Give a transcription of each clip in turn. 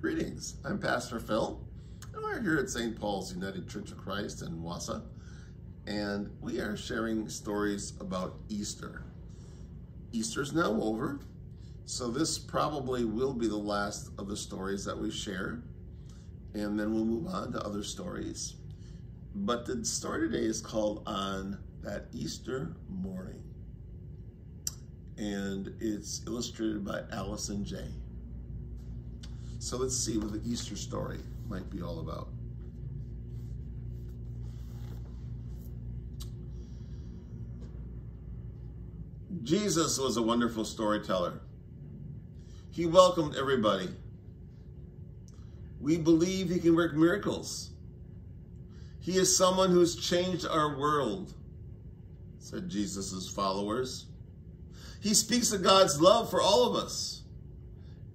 Greetings, I'm Pastor Phil, and we're here at St. Paul's United Church of Christ in Wausau, and we are sharing stories about Easter. Easter's now over, so this probably will be the last of the stories that we share, and then we'll move on to other stories. But the story today is called On That Easter Morning, and it's illustrated by Alison Jay. So let's see what the Easter story might be all about. Jesus was a wonderful storyteller. He welcomed everybody. We believe he can work miracles. He is someone who's changed our world, said Jesus' followers. He speaks of God's love for all of us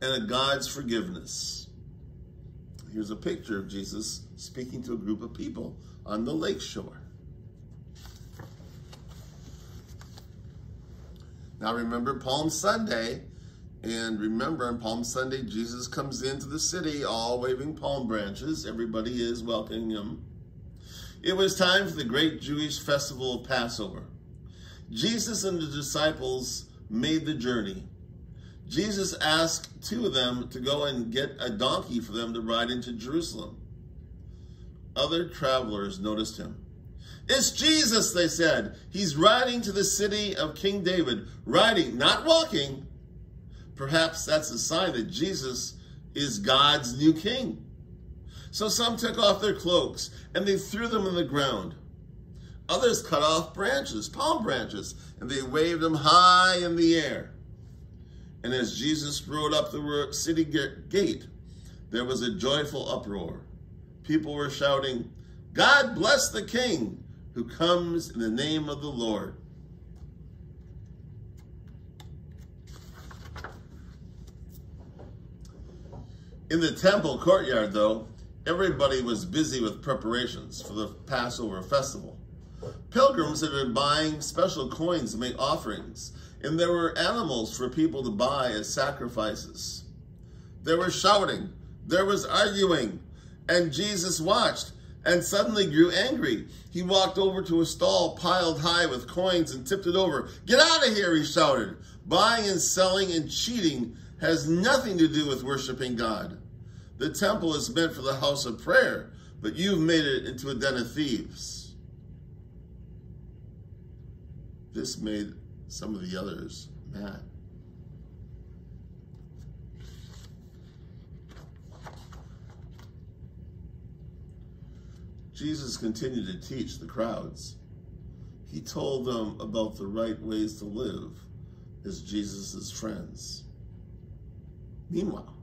and a God's forgiveness. Here's a picture of Jesus speaking to a group of people on the lake shore. Now remember Palm Sunday, and remember on Palm Sunday, Jesus comes into the city all waving palm branches. Everybody is welcoming him. It was time for the great Jewish festival of Passover. Jesus and the disciples made the journey Jesus asked two of them to go and get a donkey for them to ride into Jerusalem. Other travelers noticed him. It's Jesus, they said. He's riding to the city of King David. Riding, not walking. Perhaps that's a sign that Jesus is God's new king. So some took off their cloaks and they threw them on the ground. Others cut off branches, palm branches, and they waved them high in the air. And as Jesus rode up the city gate, there was a joyful uproar. People were shouting, God bless the King who comes in the name of the Lord. In the temple courtyard, though, everybody was busy with preparations for the Passover festival. Pilgrims had been buying special coins to make offerings and there were animals for people to buy as sacrifices. There was shouting, there was arguing, and Jesus watched and suddenly grew angry. He walked over to a stall piled high with coins and tipped it over. Get out of here, he shouted. Buying and selling and cheating has nothing to do with worshiping God. The temple is meant for the house of prayer, but you've made it into a den of thieves. This made some of the others mad. Jesus continued to teach the crowds. He told them about the right ways to live as Jesus' friends. Meanwhile,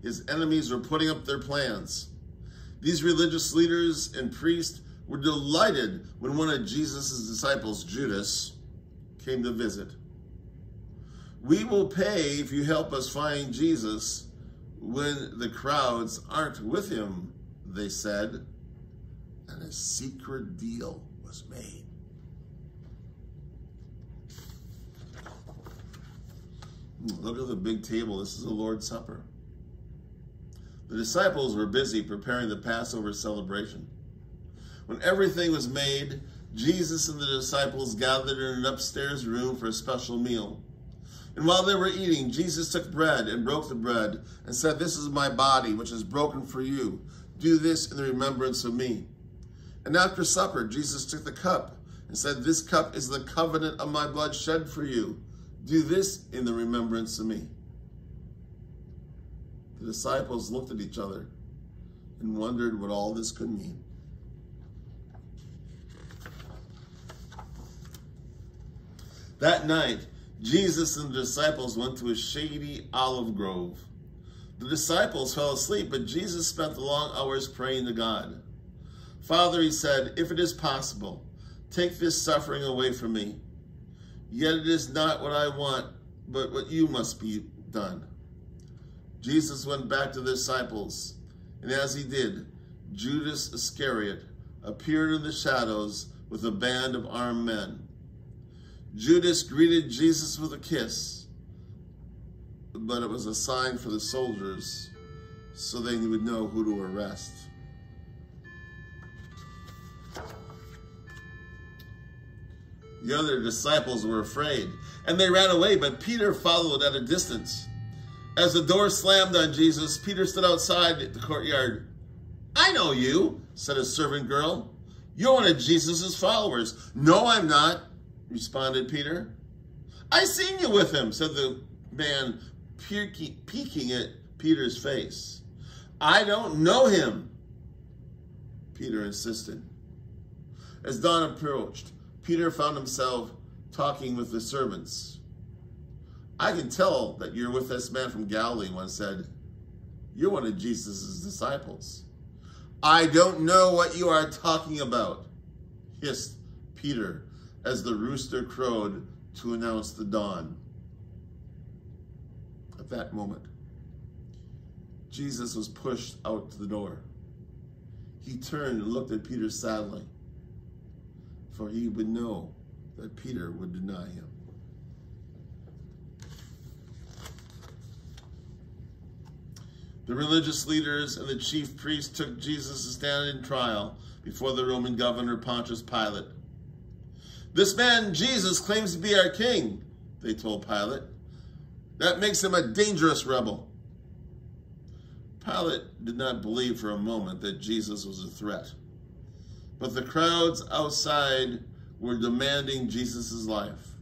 his enemies were putting up their plans. These religious leaders and priests were delighted when one of Jesus' disciples, Judas, came to visit. We will pay if you help us find Jesus when the crowds aren't with him, they said. And a secret deal was made. Look at the big table. This is the Lord's Supper. The disciples were busy preparing the Passover celebration. When everything was made, Jesus and the disciples gathered in an upstairs room for a special meal. And while they were eating, Jesus took bread and broke the bread and said, This is my body, which is broken for you. Do this in the remembrance of me. And after supper, Jesus took the cup and said, This cup is the covenant of my blood shed for you. Do this in the remembrance of me. The disciples looked at each other and wondered what all this could mean. That night, Jesus and the disciples went to a shady olive grove. The disciples fell asleep, but Jesus spent the long hours praying to God. Father, he said, if it is possible, take this suffering away from me. Yet it is not what I want, but what you must be done. Jesus went back to the disciples, and as he did, Judas Iscariot appeared in the shadows with a band of armed men. Judas greeted Jesus with a kiss, but it was a sign for the soldiers so they would know who to arrest. The other disciples were afraid, and they ran away, but Peter followed at a distance. As the door slammed on Jesus, Peter stood outside the courtyard. I know you, said a servant girl. You're one of Jesus' followers. No, I'm not, responded Peter. I seen you with him, said the man, peeking at Peter's face. I don't know him, Peter insisted. As dawn approached, Peter found himself talking with the servants. I can tell that you're with this man from Galilee, one said. You're one of Jesus' disciples. I don't know what you are talking about, hissed Peter as the rooster crowed to announce the dawn. At that moment, Jesus was pushed out to the door. He turned and looked at Peter sadly for he would know that Peter would deny him. The religious leaders and the chief priests took Jesus to stand in trial before the Roman governor Pontius Pilate. This man, Jesus, claims to be our king, they told Pilate. That makes him a dangerous rebel. Pilate did not believe for a moment that Jesus was a threat. But the crowds outside were demanding Jesus' life.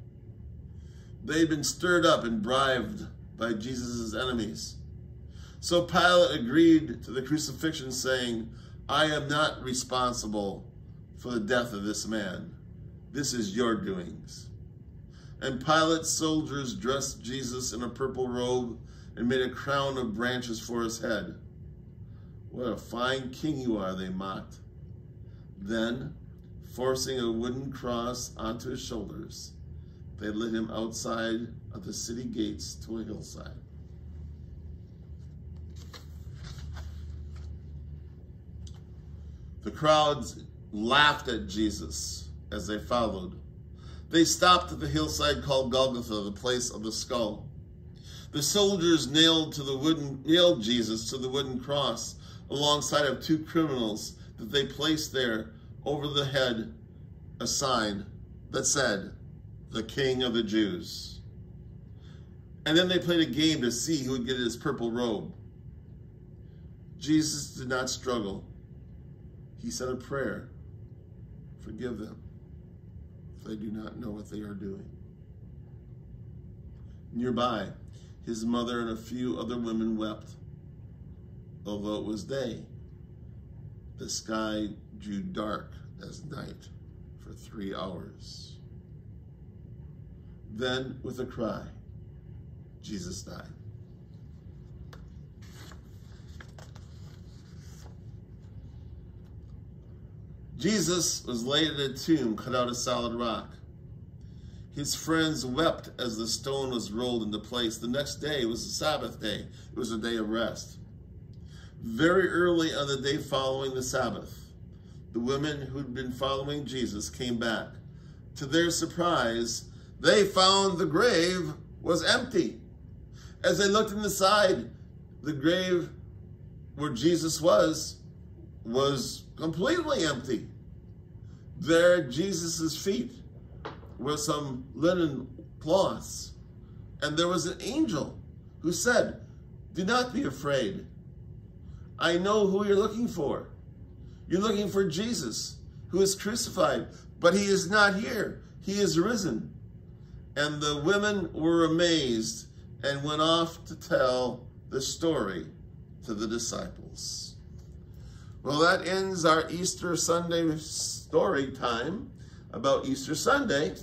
They'd been stirred up and bribed by Jesus' enemies. So Pilate agreed to the crucifixion, saying, I am not responsible for the death of this man. This is your doings. And Pilate's soldiers dressed Jesus in a purple robe and made a crown of branches for his head. What a fine king you are, they mocked. Then, forcing a wooden cross onto his shoulders, they led him outside of the city gates to a hillside. The crowds laughed at Jesus as they followed. They stopped at the hillside called Golgotha, the place of the skull. The soldiers nailed to the wooden nailed Jesus to the wooden cross alongside of two criminals that they placed there over the head a sign that said, the King of the Jews. And then they played a game to see who would get his purple robe. Jesus did not struggle. He said a prayer, forgive them, they do not know what they are doing. Nearby, his mother and a few other women wept, although it was day the sky grew dark as night for three hours. Then, with a cry, Jesus died. Jesus was laid in a tomb cut out of solid rock. His friends wept as the stone was rolled into place. The next day was the Sabbath day. It was a day of rest. Very early on the day following the Sabbath, the women who'd been following Jesus came back. To their surprise, they found the grave was empty. As they looked inside, the grave where Jesus was, was completely empty. There at Jesus' feet were some linen cloths, and there was an angel who said, do not be afraid. I know who you're looking for. You're looking for Jesus, who is crucified, but he is not here. He is risen. And the women were amazed and went off to tell the story to the disciples. Well, that ends our Easter Sunday story time about Easter Sunday,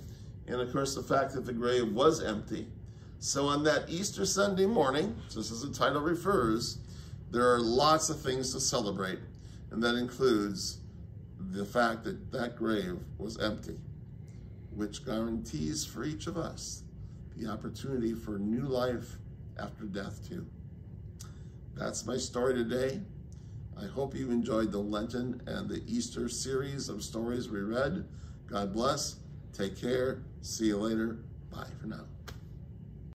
and of course the fact that the grave was empty. So on that Easter Sunday morning, just as the title refers, there are lots of things to celebrate, and that includes the fact that that grave was empty, which guarantees for each of us the opportunity for new life after death too. That's my story today. I hope you enjoyed the Lenten and the Easter series of stories we read. God bless. Take care. See you later. Bye for now.